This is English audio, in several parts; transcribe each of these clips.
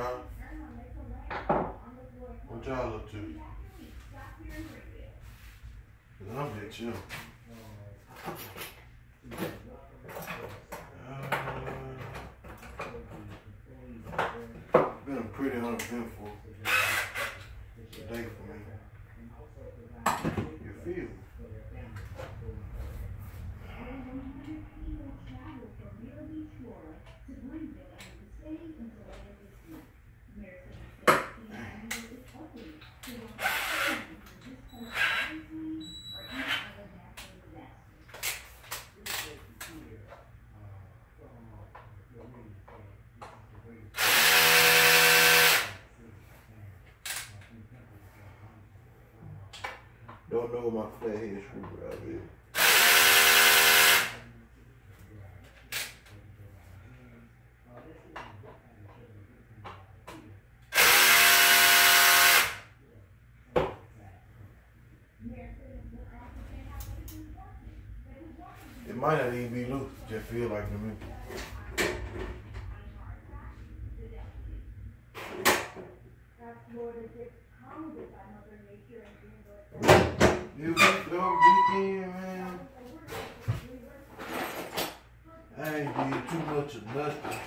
y'all? What y'all up to? i I'm here chill. Uh, been a pretty uneventful day for me. You feel? Don't know my flathead screwdriver is. It might not even be loose, just feel like to me. You go weekend, man. I ain't did too much of nothing.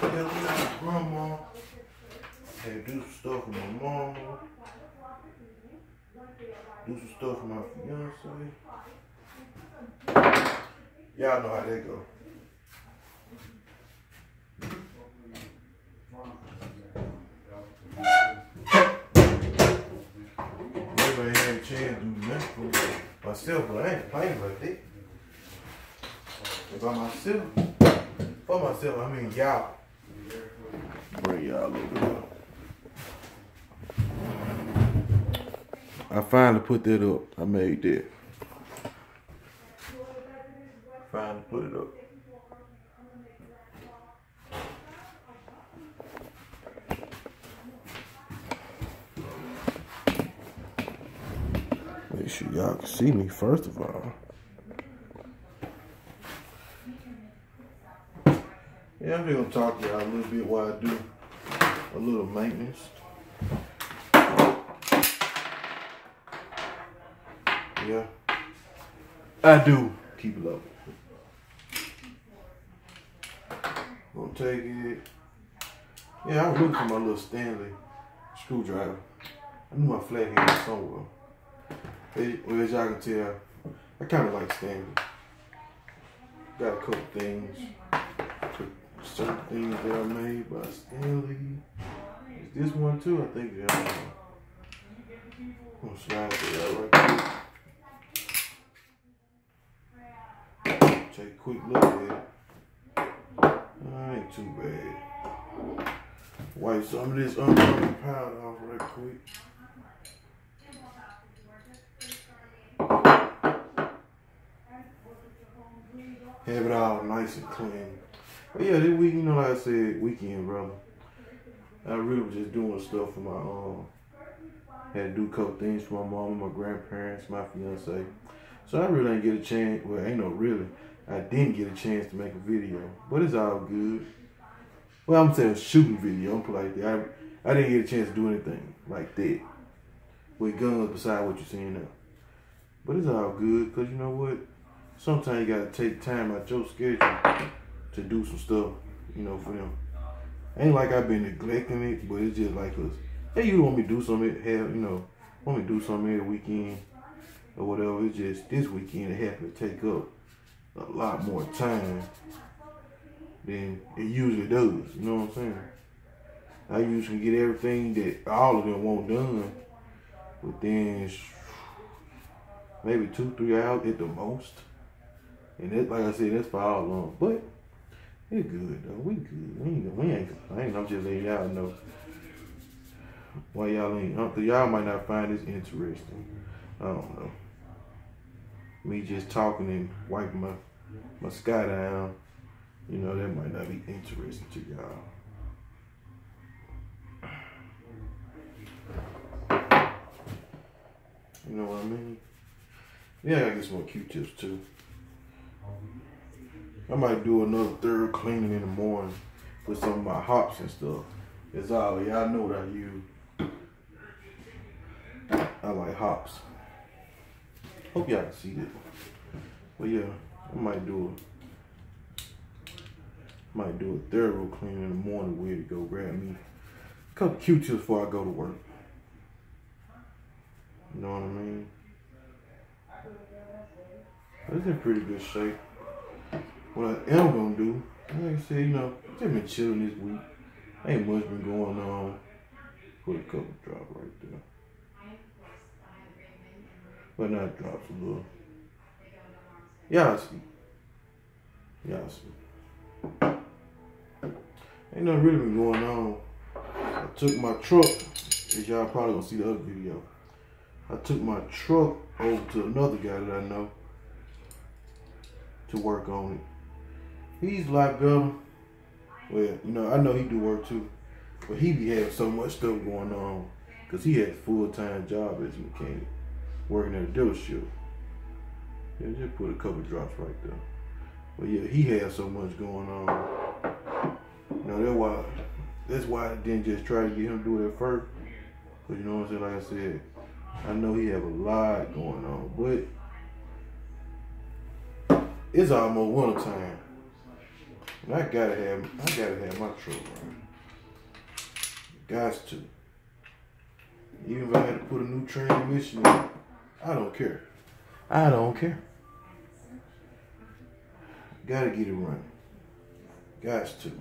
Helping out grandma. To do some stuff with my mom. Do some stuff with my fiance. Y'all know how that go. Maybe I ain't had to do nothing for myself, but I ain't complaining about that. By myself. For myself, I mean y'all. Bring y'all over here. I finally put that up. I made that. Finally put it up. Make sure y'all can see me first of all. Yeah, I'm gonna talk to y'all a little bit while I do a little maintenance. Yeah. I do keep it up. Gonna take it. Yeah, I was looking for my little Stanley screwdriver. I knew my flathead was somewhere. As, y'all can tell, I kind of like Stanley. Got a couple things, certain things that I made by Stanley. Is this one too? I think yeah. I'm gonna slide it right quick. Take a quick look at it. Uh, ain't too bad. Wipe some of this uncovered powder off right quick. Have it all nice and clean. But yeah, this week, you know, like I said, weekend, brother. I really was just doing stuff for my um. Had to do a couple things for my mom, my grandparents, my fiance. So I really didn't get a chance. Well, ain't no really. I didn't get a chance to make a video, but it's all good. Well, I'm saying shooting video. I'm that. I, I didn't get a chance to do anything like that with guns beside what you're seeing now. But it's all good because you know what? Sometimes you gotta take time out your schedule to do some stuff, you know, for them. Ain't like I've been neglecting it, but it's just like us. Hey, you want me to do something? Have you know? Want me to do something every weekend or whatever? It's just this weekend it happened to take up a lot more time than it usually does. You know what I'm saying? I usually get everything that all of them want done within maybe two, three hours at the most. And that, like I said, that's for all along. But it's good though. We good. We ain't, we ain't complaining. I'm just letting y'all know why y'all ain't. Uh, y'all might not find this interesting. I don't know. Me just talking and wiping my my SCCY down. You know that might not be interesting to y'all. You know what I mean? Yeah, I gotta get some more Q-tips too. I might do another third cleaning in the morning with some of my Hoppe's and stuff. It's all y'all know that use. I like Hoppe's. Hope y'all can see it. But yeah, I might do a might do a thorough clean in the morning where to go grab me a couple Q-tips before I go to work. You know what I mean? It's in pretty good shape. What I am gonna do, like I said, you know, just been chilling this week. Ain't much been going on. Put a couple drop right there. But not drops a little. Y'all see. Y'all see. Ain't nothing really been going on. I took my truck, as y'all probably gonna see the other video. I took my truck over to another guy that I know to work on it. He's locked up. Um, well, you know, I know he do work too, but he be having so much stuff going on because he has full time job as a mechanic, working at a dealership. Yeah, just put a couple drops right there. But yeah, he has so much going on. You know, that's why that's why I didn't just try to get him to do it at first. But you know what I'm saying? Like I said, I know he have a lot going on, but it's almost winter time. And I gotta have I gotta have my truck right. Guys to. Even if I had to put a new transmission in, I don't care. I don't care. Gotta get it running. Guys to.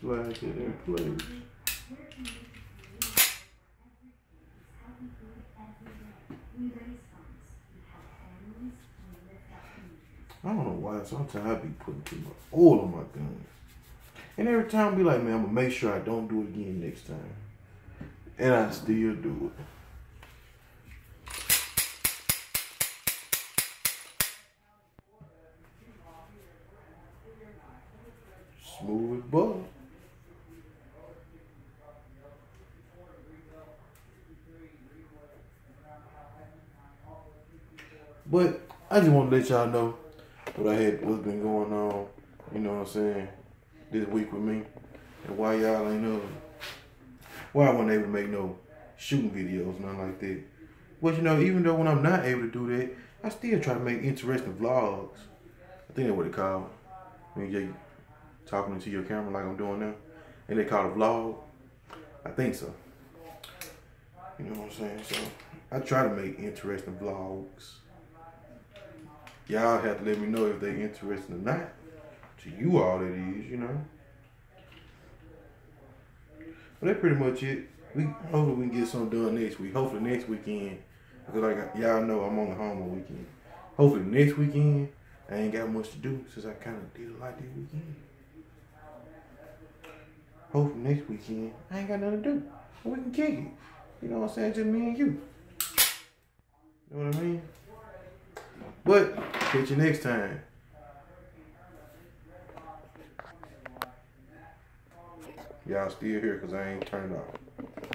Slide it in place. I don't know why. Sometimes I be putting too much oil on my guns. And every time I be like, man, I'm gonna make sure I don't do it again next time. And I still do it. Smooth as butter. But I just want to let y'all know what I had, what's been going on, you know what I'm saying, this week with me, and why y'all ain't know, why I wasn't able to make no shooting videos, nothing like that. But you know, even though when I'm not able to do that, I still try to make interesting vlogs. I think that's what they call it. When you talking into your camera like I'm doing now. And they call it vlog. I think so. You know what I'm saying? So I try to make interesting vlogs y'all have to let me know if they're interested or not. To you all it is, you know. But that's pretty much it. We hopefully we can get something done next week. Hopefully next weekend. Because like y'all know I'm on the home weekend. Hopefully next weekend I ain't got much to do since I kinda did a lot this weekend. Hopefully next weekend I ain't got nothing to do. We can kick it. You know what I'm saying? Just me and you. You know what I mean? But catch you next time. Y'all still here because I ain't turned off.